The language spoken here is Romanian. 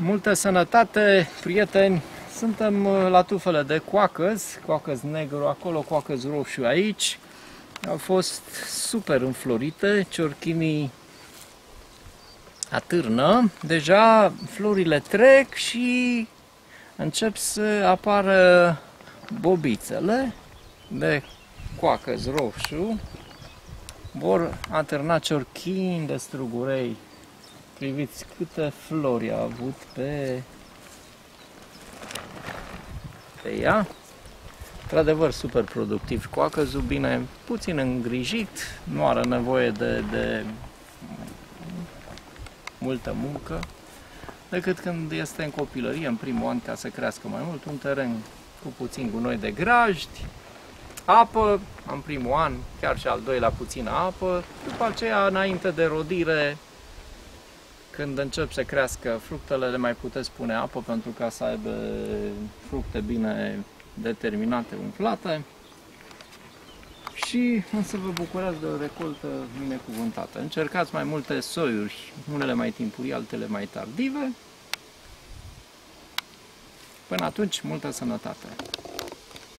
multă sănătate, prieteni! Suntem uh, la tufele de coacăz, coacăz negru acolo, coacăz roșu aici. Au fost super înflorite, ciorchinii atârnă. Deja florile trec și încep să apară bobițele de coacăz roșu. Vor atârna ciorchini de strugurei Priviți câte flori a avut pe, pe ea. Într-adevăr, super productiv. Coacăzul bine, puțin îngrijit, nu are nevoie de, de multă muncă, decât când este în copilărie, în primul an, ca să crească mai mult, un teren cu puțin gunoi de grajdi, apă, în primul an, chiar și al doilea puțină apă, după aceea, înainte de rodire, când încep să crească fructele, le mai puteți pune apă pentru ca să aibă fructe bine determinate, umflate și o să vă bucurați de o recoltă binecuvântată. Încercați mai multe soiuri, unele mai timpurii, altele mai tardive. Până atunci, multă sănătate!